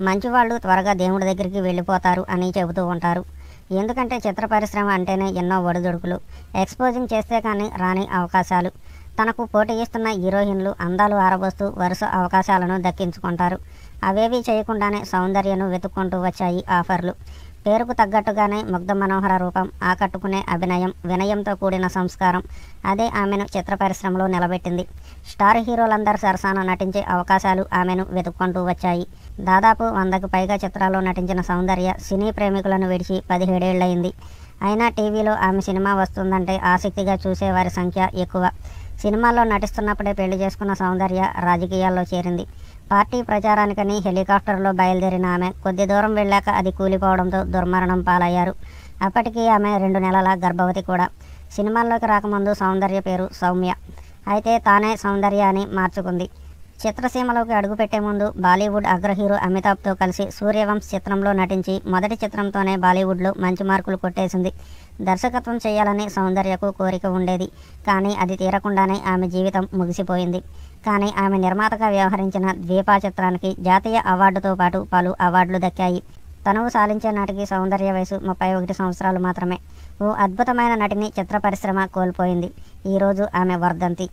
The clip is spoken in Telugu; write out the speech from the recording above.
మంచివాళ్ళు త్వరగా దేవుడి దగ్గరికి వెళ్ళిపోతారు అని చెబుతూ ఉంటారు. ఎందుకంటే చిత్ర పరిశ్రమ అంటేనే ఎన్నో ఒడిదుడుకులు. ఎక్స్పోజింగ్ చేస్తే కానీ రాని అవకాశాలు. తనకు పోటీ ఇస్తున్న హీరోయిన్లు అందాలు ఆరబోస్తూ వరుస అవకాశాలను దక్కించుకుంటారు. అవేవి చేయకుండానే సౌందర్యను వెతుక్కుంటూ వచ్చాయి ఆఫర్లు. పేరుకు తగ్గట్టుగానే ముగ్ధ మనోహర రూపం ఆకట్టుకునే అభినయం వినయంతో కూడిన సంస్కారం. అదే ఆమెను చిత్ర పరిశ్రమలో నిలబెట్టింది. స్టార్ హీరోలందరూ సరసాన నటించే అవకాశాలు ఆమెను వెతుక్కుంటూ వచ్చాయి. దాదాపు వందకు పైగా చిత్రాల్లో నటించిన సౌందర్య సినీ ప్రేమికులను విడిచి పదిహేడేళ్ళయింది. అయినా టీవీలో ఆమె సినిమా వస్తుందంటే ఆసక్తిగా చూసేవారి సంఖ్య ఎక్కువ. సినిమాల్లో నటిస్తున్నప్పుడే పెళ్ళి చేసుకున్న సౌందర్య రాజకీయాల్లో చేరింది. పార్టీ ప్రచారానికని హెలికాప్టర్లో బయలుదేరిన ఆమె కొద్ది దూరం వెళ్ళాక అది కూలిపోవడంతో దుర్మరణం పాలయ్యారు. అప్పటికి ఆమె రెండు నెలల గర్భవతి కూడా. సినిమాల్లోకి రాకముందు సౌందర్య పేరు సౌమ్య. అయితే తానే సౌందర్య అని మార్చుకుంది. చిత్రసీమలోకి అడుగుపెట్టే ముందు బాలీవుడ్ అగ్ర హీరో అమితాబ్తో కలిసి సూర్యవంశ్ చిత్రంలో నటించి మొదటి చిత్రంతోనే బాలీవుడ్లో మంచి మార్కులు కొట్టేసింది. దర్శకత్వం చేయాలని సౌందర్యకు కోరిక ఉండేది. కానీ అది తీరకుండానే ఆమె జీవితం ముగిసిపోయింది. కానీ ఆమె నిర్మాతగా వ్యవహరించిన ద్వీపా చిత్రానికి జాతీయ అవార్డుతో పాటు పలు అవార్డులు దక్కాయి. తనువు సాధించే నాటికి సౌందర్య వయసు ముప్పై ఒకటి సంవత్సరాలు మాత్రమే. ఓ అద్భుతమైన నటిని చిత్ర పరిశ్రమ కోల్పోయింది. ఈరోజు ఆమె వర్ధంతి.